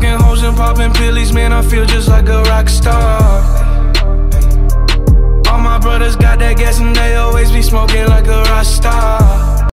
fucking hoes and popping pillies, man, I feel just like a rock star. All my brothers got that gas and they